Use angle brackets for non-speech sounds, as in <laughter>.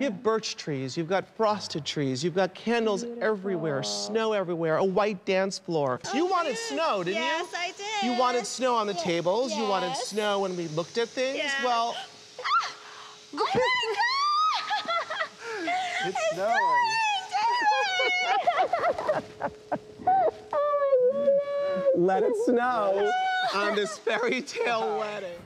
You have birch trees, you've got frosted trees, you've got candles everywhere, snow everywhere, a white dance floor. you wanted snow, didn't yes, you? I did. You wanted snow on the yes. tables, you wanted snow when we looked at things. Well, <gasps> Oh my <laughs> God! it's snowing. <laughs> Let it snow <laughs> on this fairy tale wedding.